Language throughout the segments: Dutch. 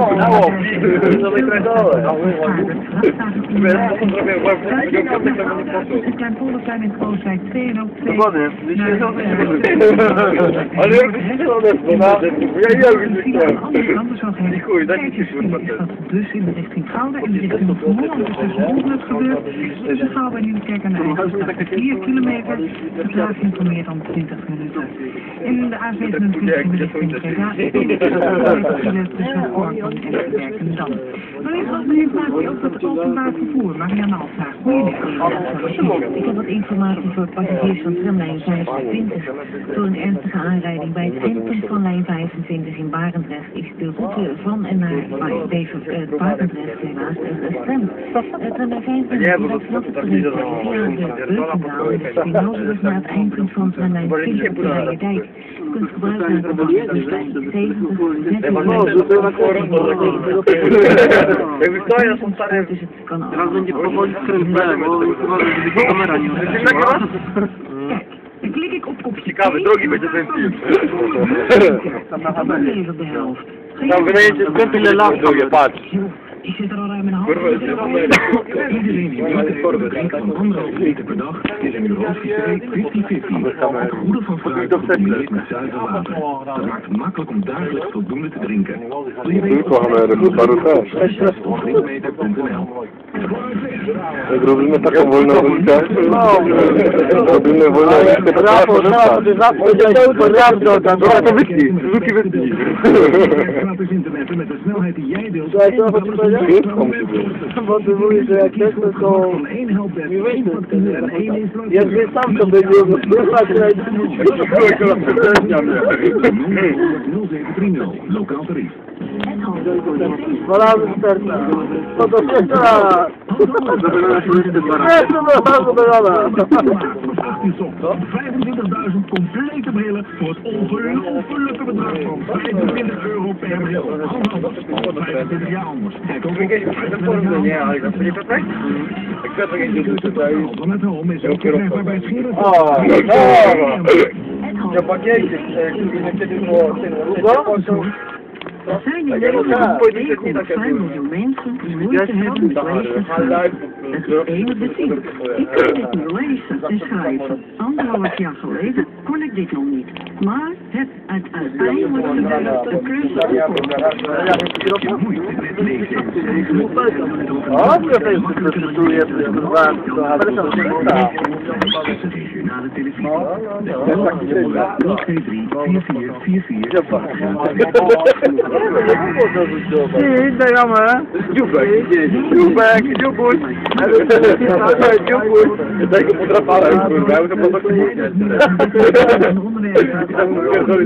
No, no me traes todo. Een klein polderplein in Krooswijk 2 en ook 2. Dokładnie, dzisiaj są Ale jak to się robi, ja ja już nie Die goeie, dat is niet goed wat Dus in de richting Gouda, in de richting Holland is dus ongeluk gebeurd. Tussen Gouda en Nieuwkerk en Eindhoven 4 kilometer. Vertraging van meer dan 20 minuten. In de A27 in de richting Breda is het tussen Gorkum en Werkendam. Maar even wat meer informatie over het openbaar vervoer. Marianne Altaar, goedemiddag. Ik heb wat informatie voor passagiers van tramlijn 25. Door een ernstige aanrijding bij het eindpunt van lijn 25 in Barendrecht is de route van en naar uh, Barendrecht helaas tram. Uh, tramlijn 25 rijdt vanaf het gebied via de Beukendaal in de naar het eindpunt van tramlijn 20 op de Rijdijk. Wiktoria są stare... Teraz będzie powoli skręcane, bo chyba będzie kamera nie Klikik upkup. Ciekawy, drogi będzie ten film. Tam na Tam wynajęcie skąd tyle lat, drogie, patrz. Ik zit er al ruim een half uur. Iedereen die water een drinken van anderhalf liter per dag is in Eurofische 50-50. Het goede van fruit gecombineerd met zuiver water. Dat maakt het makkelijk om dagelijks voldoende te drinken. Wil je weten www.drinkmeter.nl Jak robimy taką wolną ulicę, robimy wolną ulicę, to Brawo, brawo, brawo, brawo, tam to wytnij, Suzuki wytnij. Gratis internetten met de snelheid die jij wilt. Słuchaj, co chodzi Van Bo ty mówisz, że jak jest, no to... één helpdesk, Nie één weźmy particulier en één installatie. Jak my sam to będziemy wpływać, to 0730, lokaal tarief. Wolałem sterta. No to się da. Nie, to bardzo dobra. Vanaf 18 ochtend 25.000 complete brillen voor het ongelofelijke bedrag van 25 euro per bril. Handig, 25 jaar anders. Kijk ook nie perfekt? Jak to nie tutaj... Van het Home is ook verkrijgbaar bij Scheren. No. Ja bagajcie, jak kiedy było... Długo? Er zijn in Nederland 2,5 miljoen mensen die moeite hebben met lezen schrijven. Het is de tien. Ik kan dit nu lezen en schrijven. Anderhalf jaar geleden kon ik dit nog niet. Maar het het uiteindelijk een cursus Je moeite met lezen. Regionale televisie. De 023 Ty, dajemy. Dziubek. Dziubek, dziubuś. Dziubuś. Daj go podrapałem, kurwa, ja muszę po prostu mówić. I tam mu Tak,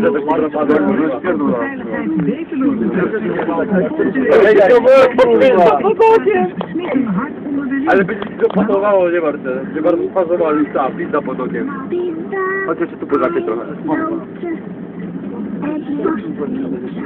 tak, Ale by ci zapasowało, nie bardzo. Nie bardzo pasowało lista, pizza pod okiem. Chodź jeszcze tu poza trochę.